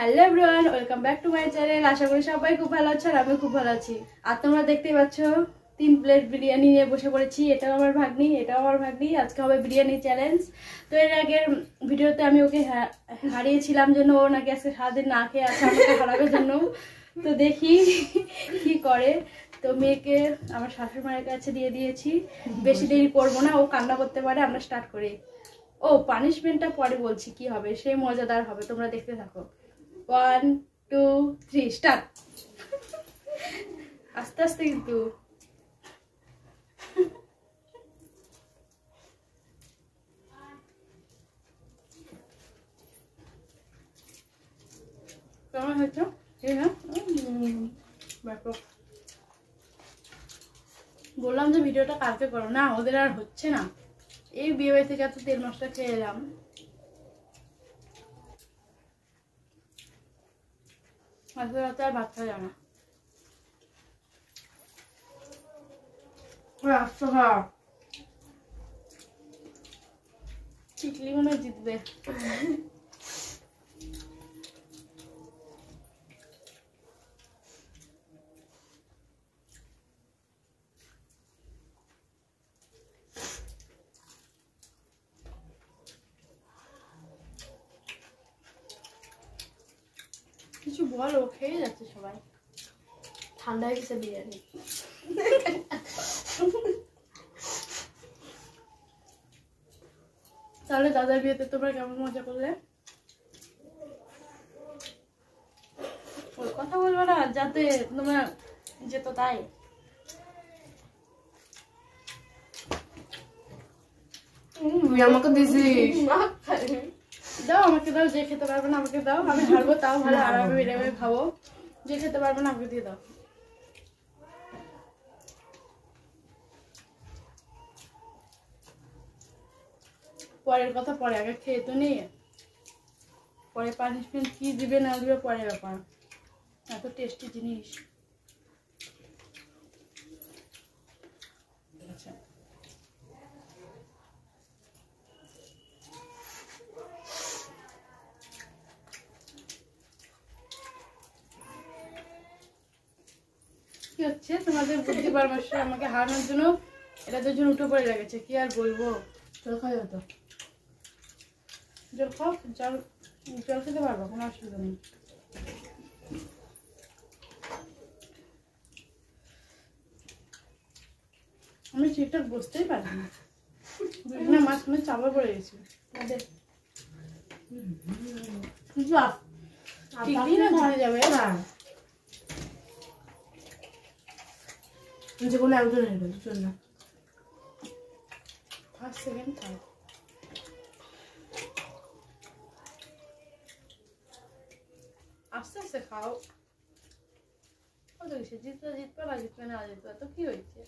Hello everyone welcome back to my channel আশা করি সবাই খুব ভালো আছে আর আমি খুব ভালো আছি। আর তোমরা দেখতেই পাচ্ছ, তিন প্লেট বিরিয়ানি নিয়ে বসে পড়েছি। এটাও আমার ভাগ্নি, এটাও আমার ভাগ্নি। আজকে হবে বিরিয়ানি চ্যালেঞ্জ তো এর আগের ভিডিওতে আমি ওকে হারিয়েছিলাম জন্য ও নাকি আজকে সারাদিন না খেয়ে আছে আমাকে হারানোর জন্য। তো দেখি কি করে। তো মেয়েকে আমার শাশুড়ি মায়ের কাছে দিয়ে দিয়েছি। বেশি দেরি করব না, ও কান্না করতে পারে, আমরা স্টার্ট করি। ও পানিশমেন্টটা পরে বলছি কি হবে সেই মজাদার হবে, তোমরা দেখতে থাকো। ওয়ান টু থ্রি স্টার্ট আস্তে আস্তে কিন্তু। কেমন হয়েছে? বললাম যে ভিডিওটা কালকে করো। না, ওদের আর হচ্ছে না। এই বিয়ে বাড়ি থেকে এত তেল মশলা খেয়ে এলাম। আজকে রাতে আর ভাত খাওয়া যাবে না আসতে খা চিকলি মনে হয় জিতবে কিছু বলো খেয়ে যাচ্ছে সবাই। ঠান্ডা হয়ে গেছে বিরিয়ানি। তাহলে দাদার বিয়েতে তোমরা কেমন মজা করলে? ওই কথা বলব না যাতে তোমরা যেত তাই। তুই আমাকে দিছিস দাও, আমাকে দাও, যে খেতে পারবে না আমাকে দাও। আমি হারবো তাও ভালো যে খেতে পারবে না আমাকে দিয়ে দাও। পরের কথা, পরে আগে খেয়ে তো নেই পরে পানিশমেন্ট কি দিবে না দিবে, পরে ব্যাপার। এত টেস্টি জিনিস আচ্ছা কি হচ্ছে তোমাদের বুদ্ধি আমাকে হারানোর জন্য এটা দুজন উঠে পড়ে লেগেছে কি আর বলব? জল খাও জল জল খেতে পারব কোনো অসুবিধা নেই। আমি ঠিকঠাক বুঝতেই পারি না। বিভিন্ন মাঝখানে চাপা পড়ে গেছি। না ধরে যাবে যে কোনো একজন নেবে চল না। ফার্স্ট সেকেন্ড থার্ড আস্তে আস্তে খাও। কত কিছু জিতবে জিতবে না জিতবে না জিতবে তো কি হয়েছে?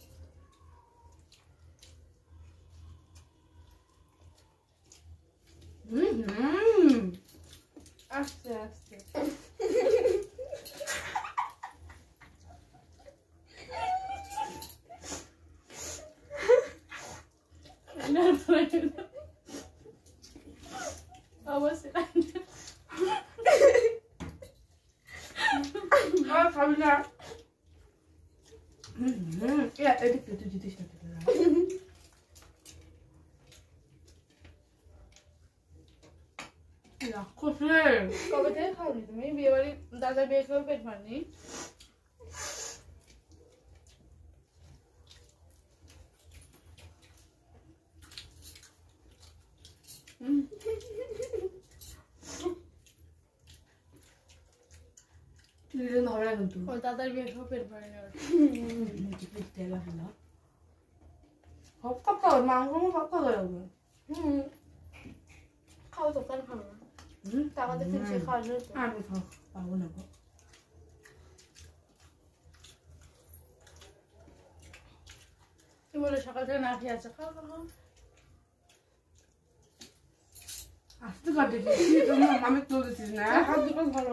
আস্তে আস্তে। অবশ্যই আর খাবি না হুম হুম এ এদিক তুই জিতিস না রাক্ষস রে কবে থেকে খাওনি তুমি বিয়ে বাড়ি দাদা বিয়ে খেয়েও পেট মারনি হুম, তুই হবে কিন্তু ওর দাদার বিয়ে খেয়েও পেট মারেনি ওর। সব কাপ খাও মাংস সব খাওয়া যাবে হুম। খাও তো কেন খাব। না। আমি খাও পাবো না গো। কি বলে সকাল থেকে না খেয়ে আছে খাও। আসতে কাটে তুই তো তুলে দিছিস না। হাত দুটো ভালো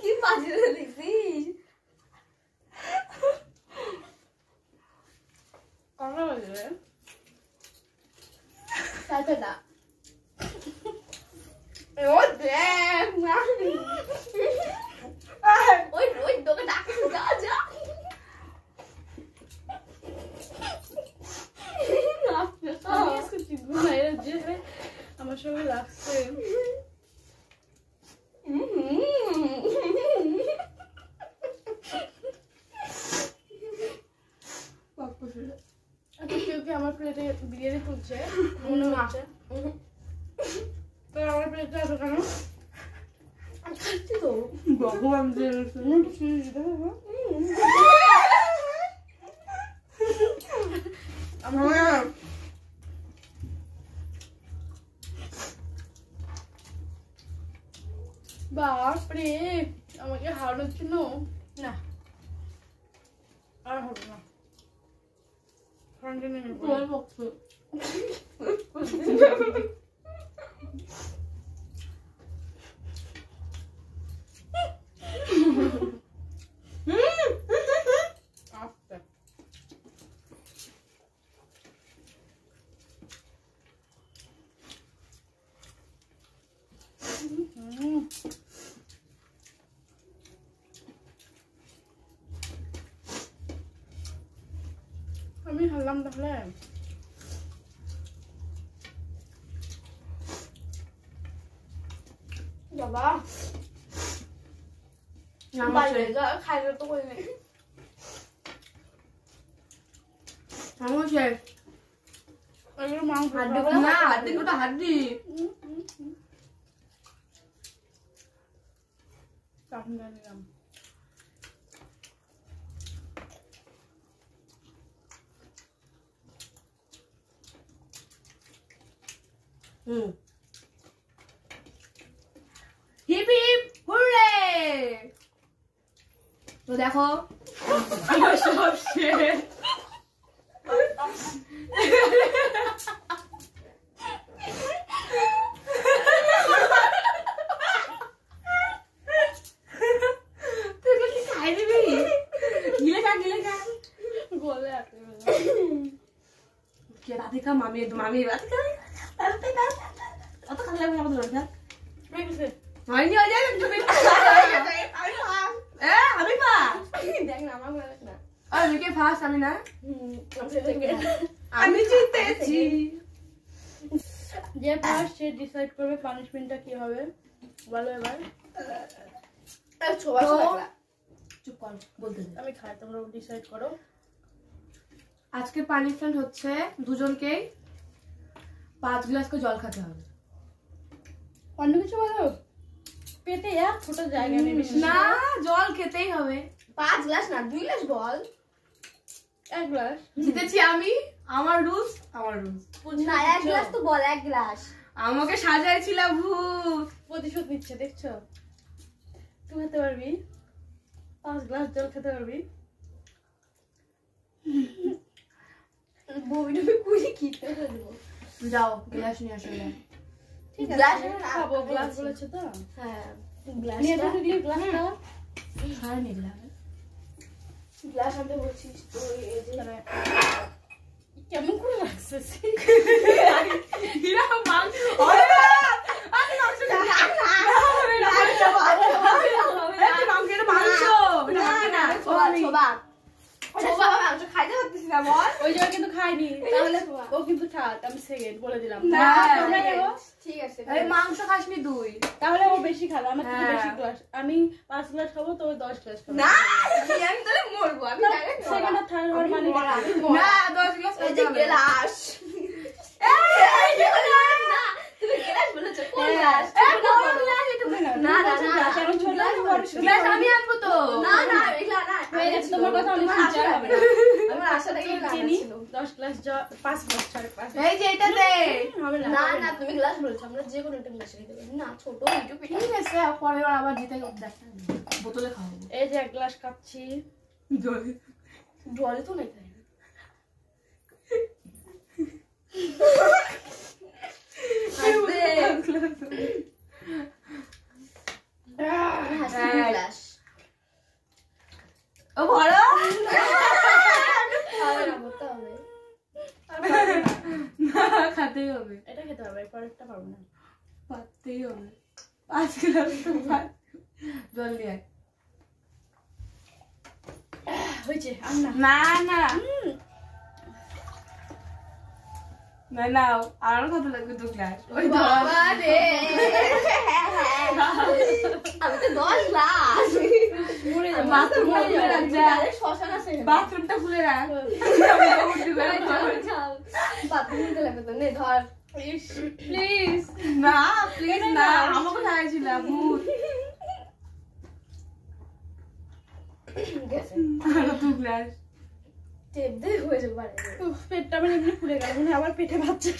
কি পাজিয়ে দেখছিস কটা বাজে সাতটা ও দেখ না ওই ওই তোকে ডাকতে যা না যে আমার সঙ্গে লাগছে আচ্ছা কেউ কি আমার বিরিয়ানি তুলছে মনে হচ্ছে। তো আমার প্লেটে এত কেন? ভগবান যে আমি একটু ফ্রিজ দিতে হবে আমার বাপরে আমাকে হারানোর জন্য না আর হবে না ফ্রন্টে নেমে পড়ো। তোমার পক্ষ আস্তে হুম। আমি হারলাম তাহলে বাবা আমার বাইরে যা খাইলে তো কই নাই আমার শেষ এগুলো মাংস হাড্ডি খাব। গুলো- না হাড্ডি গোটা হাড্ডি চাটনিটা নিলাম হুম। Hip hip hurray! তো দেখো। আমার সব শেষ খাই দিবি? গিলে খা গিলে খা। গলে আটকে গেল। কে রাধিকা মামি মামি রাধিকা রাধিকা অত খালি লাগবে আমাদের গেছে। হয়নি হয়ে যাবে তুমি আমি পা। দেখ না আমার না। আমি কে ফার্স্ট আমি না? আমি জিতেছি। যে ফার্স্ট সে ডিসাইড করবে পানিশমেন্টটা কি হবে। বলো এবার। চুপ কর বলতে আমি খাই তোমরা ডিসাইড করো। আজকে পানিশমেন্ট হচ্ছে দুজনকেই। পাঁচ গ্লাস করে জল খেতে হবে। অন্য কিছু বলো? পেটে এক ফোটা জায়গা নেই না জল খেতেই হবে। পাঁচ গ্লাস না দুই গ্লাস বল। এক গ্লাস। জিতেছি আমি আমার রুলস আমার রুলস না এক গ্লাস তো বল এক গ্লাস। আমাকে সাজাইছিল ভূত প্রতিশোধ নিচ্ছে দেখছ? তুই খেতে পারবি? পাঁচ গ্লাস জল খেতে পারবি? বমি টমি কুড়ি কি দেবো? যাও গ্লাস নিয়ে আসো ঠিক আছে না, খাব গ্লাস বলেছ তো হ্যাঁ গ্লাসটা ঢুকলি গ্লাসটা সারা নে গ্লাস আনতে বলছিস তো এই যে মানে কেমন করে লাগছে হিরা মাংস না না না ওই জায়গা কিন্তু খাইনি তাহলে ও কিন্তু থাক আমি সেকেন্ড বলে দিলাম। না, ঠিক আছে এই মাংস খাসনি দুই। তাহলে ও বেশি খাবে আমার থেকে হ্যাঁ। বেশি গ্লাস আমি পাঁচ গ্লাস খাব তো ও দশ গ্লাস খাব। না আমি তাহলে মরবো আমি সেকেন্ড আর থার্ড মানে। না গ্লাস যে গ্লাস এই গ্লাস বোতলে খাওয়াবো এই যে এক গ্লাস খাচ্ছি জলে তো নাই খাই হ্যাঁ। গ্লাস ও বড় খাওয়া না করতে হবে আর পারব না। না খাতেই হবে এটা খেতে হবে পরেরটা পারব না পারতেই হবে পাঁচ কিলো তো পার জল দিয়ে আয়। হয়েছে আর না না না না নাও আরও কত লাগবে দু গ্লাস ওই ধর। আমি তো দশ গ্লাস খুলে। রাখ। বাথরুমটা লাগবে তো নে প্লিজ না প্লিজ না আমাকে ভূত দু গ্লাস টেপ দিয়ে হয়ে যাবে বাড়ি পেটটা আমার এমনি ফুলে গেল মনে আবার পেটে বাচ্চা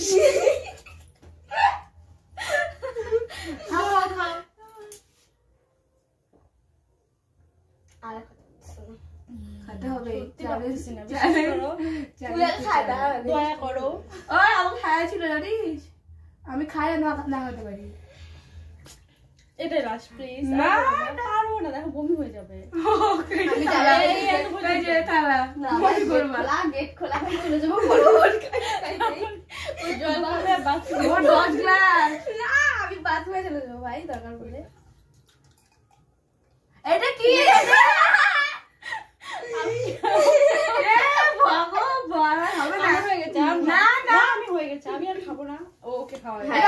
আমি খাই না না হতে পারি। প্লিজ না, পারব না দেখো বমি হয়ে যাবে। আমি এটা কি? হয়ে গেছে আর না, না। আমি হয়ে গেছে আমি আর খাব না। ওকে খাওয়া হ্যাঁ।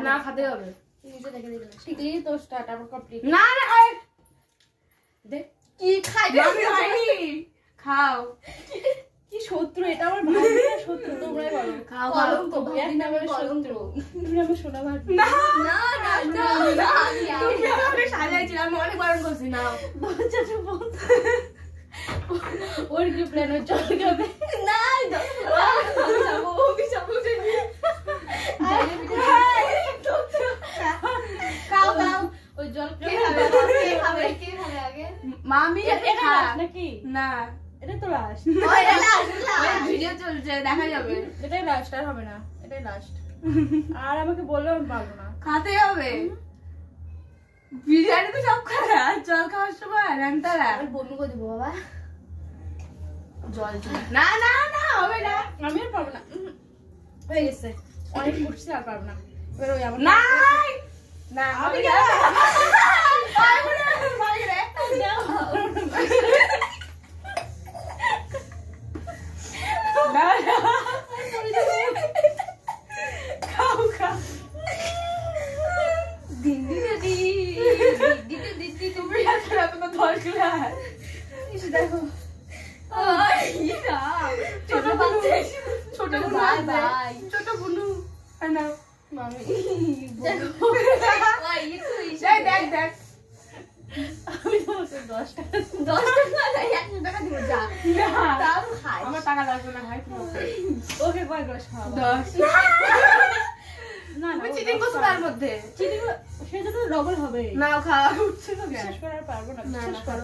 না খেতে হবে। না না খাই কি খাইবে খাও। কি শত্রু এটা আমার ভাই শত্রু তোমরাই বলো। খাও খাও কলঙ্ক ভাই এক শত্রু। তুমি আমার সোনা ভাই না না না না না তুমি আমাকে সাজাইছিল আমি অনেক বারণ করছি না বাচ্চাটা বল ওর কি প্ল্যান জল খাবে না আমি যাব আমি যাব খাও খাও ওই জল কে খাবে খাবে কে খাবে কে খাবে আগে মামি এটা এটা খা last নাকি না এটা তো লাস্ট। ভিডিও চলছে দেখা যাবে। এটাই লাস্ট আর হবে না এটাই লাস্ট আর আমাকে বললেও আমি পারব না। খাতে হবে। বিরিয়ানি তো সব খায় আর জল খাওয়ার সময় রান্তারা আমি বমি করে দেবো বাবা। জল না না না হবে না। আমি আর পারব না হয়ে গেছে। অনেক করছি আর পারব না। এবার ওই আমার নাই না আমি। পারব না পারব না না না খাও খাও দিদি দিদি দিদি দিদি তুমি এখন এত ধর ক্লাস তুমি দেখো আই না ছোট বাচ্চা ছোট বুনু Bye, আছে। bye. ছোট বুনু আর নাও। মামি দেখো। ভাই একটু এই দেখ দেখ আমি তোমাকে দশ টাকা দশ টাকা না একশো টাকা দিব যা না তাও খাই আমার টাকা লাগবে না ভাই তোমার ওকে কয় গ্লাস খাওয়াবো দশ না না তুমি ও চিটিং দশ করছ পারব। তার মধ্যে চিটিং সেটা তো ডবল হবে না খাওয়া উঠছে তো বিশ্বাস করে আর পারব না বিশ্বাস করো।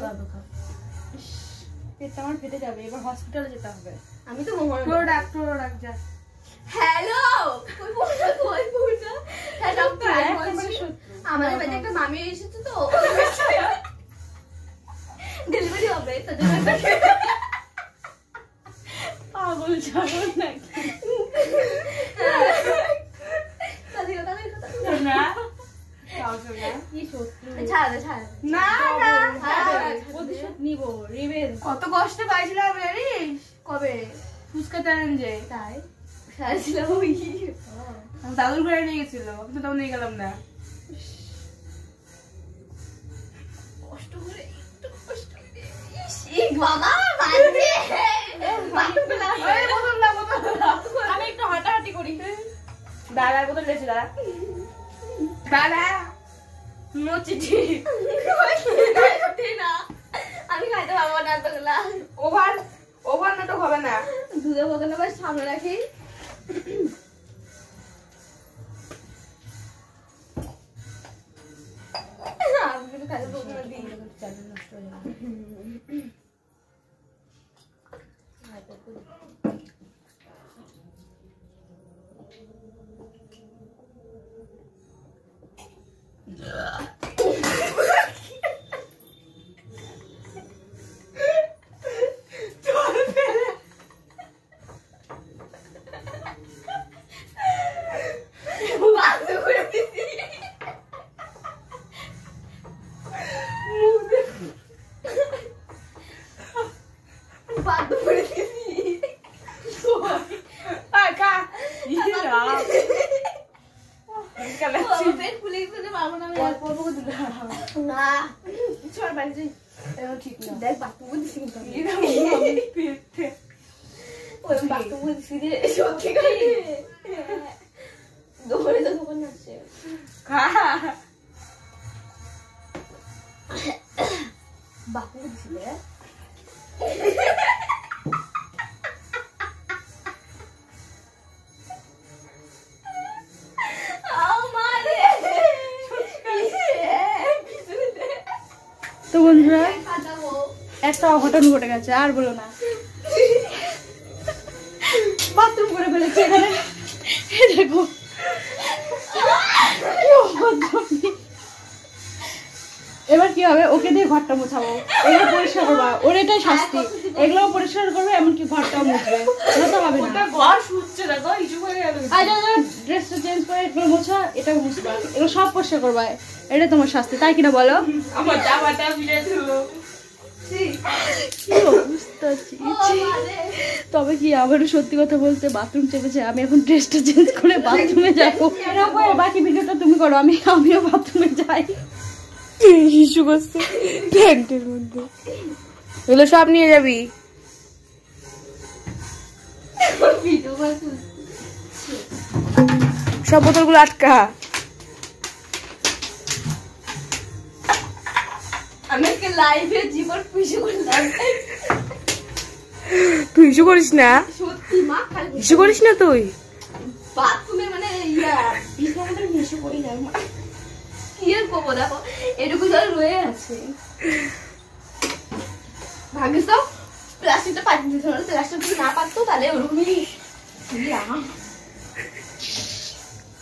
পেটটা আমার ফেটে যাবে এবার হসপিটালে যেতে হবে। আমি তো প্রোডাক্ট প্রোডাক্ট যা। হ্যালো ওই বউটা ওই বউটা হ্যাঁ ডক্টর। আমাদের বাড়িতে একটা মামি এসেছে তো ডেলিভারি হবে তাদের পাগল ছাগল নাকি তাদের তাদের কথা না খাও শোনা কি শত্রু ছাড় দে ছাড় দে। না না হ্যাঁ। প্রতিশোধ নিব রিভেঞ্জ কত কষ্ট পাইছিলাম জানিস কবে? ফুচকা তাই? সারাছিলাম ওই আমার দাদুর ঘরে নিয়ে গেছিল আমি তো তাও নিয়ে গেলাম না। কষ্ট করে একটু কষ্ট। আমি একটু হাঁটাহাঁটি করি। দাদা বোতল লেছে দাদা নো। আমি খাইতে পারব না তোগুলা। ওভার ওভার নাটক হবে না। দুধের বোতল আবার সামনে রাখি। তো বন্ধুরা একটা অঘটন ঘটে গেছে আর বলো না বাথরুম করে ফেলেছে এখানে দেখো। এবার কি হবে? ওকে দিয়ে ঘরটা মুছাবো। এগুলো পরিষ্কার করবা। ওর এটাই শাস্তি। এগুলো পরিষ্কার করবে এমনকি ঘরটাও মুছবে। এটা তো হবে না। ঘর না তো করে গেল। ড্রেসটা চেঞ্জ করে এগুলো মোছা এটা মুছবা। এগুলো সব পরিষ্কার করবা। এটা তোমার শাস্তি। তাই কিনা বলো? আমার জামাটা দিল। কি অবস্থা। তবে কি আবারও সত্যি কথা বলতে বাথরুম চেপেছে আমি এখন ড্রেসটা চেঞ্জ করে বাথরুমে যাব। বাকি ভিডিওটা তুমি করো আমি আমিও বাথরুমে যাই। হিসু করছে প্যান্টের মধ্যে। এগুলো সব নিয়ে যাবি। সব বোতলগুলো আটকা। আমি আজকে লাইভে জীবন করলাম তুই হিসু করিস না? সত্যি মা হিসু করিস না তুই? বাথরুমে মানে ইয়া বিছানাটা মিশে করি না মা। কি আর করব দেখো এটুকু জল রয়ে আছে। ভাগ্যিস তো প্লাস্টিকটা পাঠিয়ে দিতে পারো প্লাস্টিক যদি না পারতো তাহলে ওরকমই ইয়া।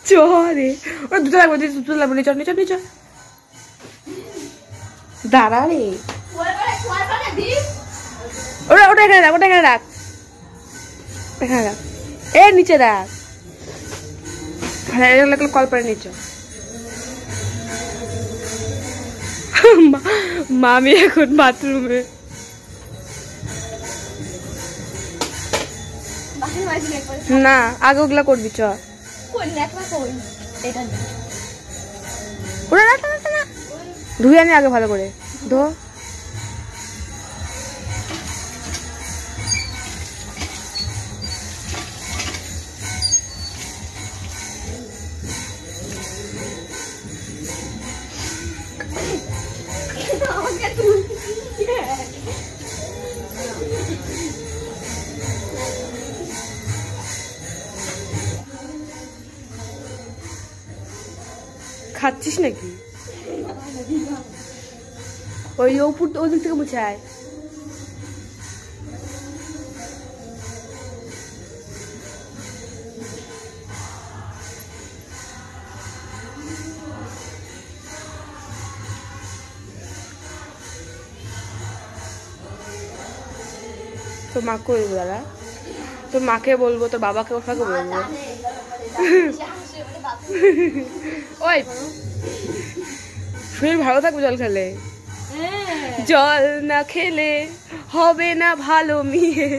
চ রে। ওরা দুটো লাগবে দুটো লাগবে নিচর নিচর নিচর দাঁড়া রে। ওটা ওটা এখানে রাখ ওটা এখানে রাখ। এখানে রাখ। এ নিচে রাখ। হ্যাঁ এগুলো কল করে নিচে। মামি এখন বাথরুমে। না আগে ওগুলা করবি চ। ওরা রাখ ধুয়ে আনি আগে ভালো করে। ধো। ওই ওপর ওদিক থেকে মুছে আয় তোর মা করে দাদা? তোর মাকে বলব তোর বাবাকে ওঠাকে বলব? ওই শরীর ভালো থাকবে জল খেলে। জল না খেলে হবে না ভালো মিয়ে।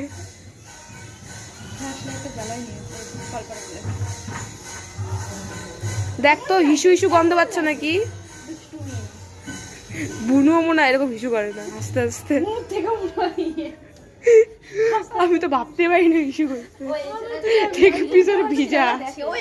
দেখ তো হিসু হিসু গন্ধ পাচ্ছ নাকি? বুনুও মনে হয় এরকম হিসু করে না আস্তে আস্তে। মুখ থেকে। আমি তো ভাবতে পারি না হিসু করতে। ঠিক পিছনে ভিজা। দেখে, ওই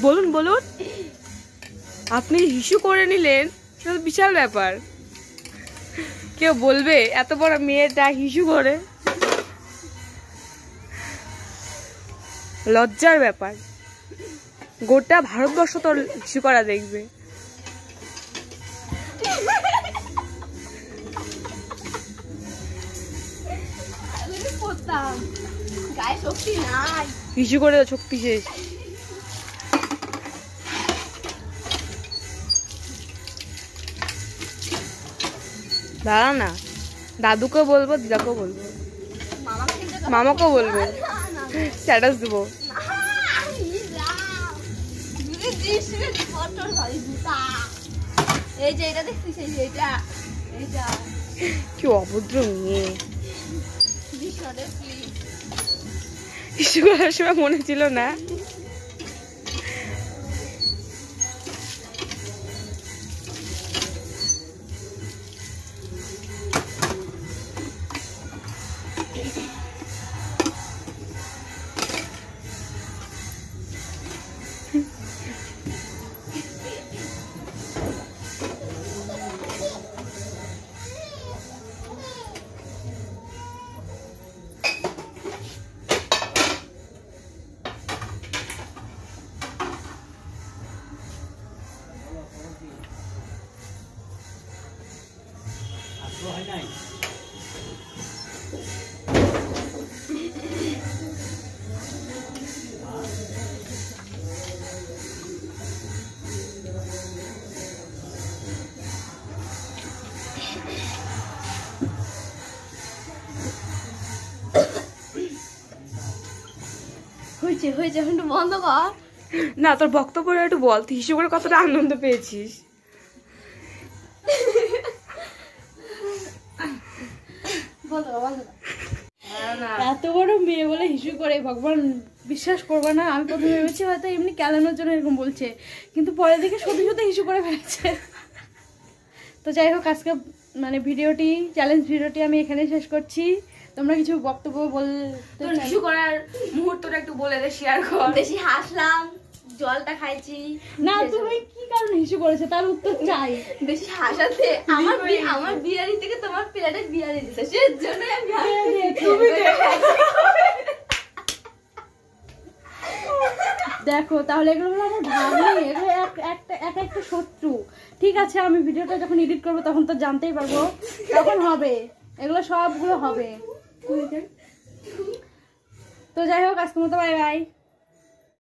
বলুন বলুন। আপনি হিসু করে নিলেন সেটা বিশাল ব্যাপার। কেউ বলবে এত বড় মেয়েটা হিসু করে। লজ্জার ব্যাপার। গোটা ভারতবর্ষ তোর হিসু করা দেখবে। হিসু করে শক্তি শেষ। দাঁড়া না। দাদুকে বলব দিদাকেও বলব। মামাকে মামাকেও বলব। স্ট্যাটাস দেবো। কি অভদ্র মেয়ে। সময় মনে ছিল না। হয়েছে হয়েছে, এখন একটু বন্ধ কর। না, তোর বক্তব্যটা একটু বল, তুই হিসু করে কতটা আনন্দ পেয়েছিস বন্ধ কর বন্ধ কর এত বড় মেয়ে বলে হিসু করে ভগবান বিশ্বাস করবে না আমি প্রথমে ভেবেছি হয়তো এমনি কেলানোর জন্য এরকম বলছে কিন্তু পরে দেখে সত্যি সত্যি ইস্যু করে ফেলেছে। তো যাই হোক আজকে মানে ভিডিওটি চ্যালেঞ্জ ভিডিওটি আমি এখানে শেষ করছি। তোমরা কিছু বক্তব্য বলতে চাই? করার মুহূর্তটা একটু বলে দে শেয়ার কর। বেশি হাসলাম জলটা খাইছি। না তুমি কি কারণে হিসু করেছে? তার উত্তর চাই। বেশি হাসাতে আমার আমার বিরিয়ানি থেকে তোমার প্লেটে বিরিয়ানি দিতে সেজন্য আমি হাসছি। তুমি দেখো তাহলে এগুলো হলো আমার ভাবি এগুলো এক একটা এক একটা শত্রু। ঠিক আছে আমি ভিডিওটা যখন এডিট করব তখন তো জানতেই পারব তখন হবে। এগুলো সবগুলো হবে। তো যাই হোক আজকের মতো বাই বাই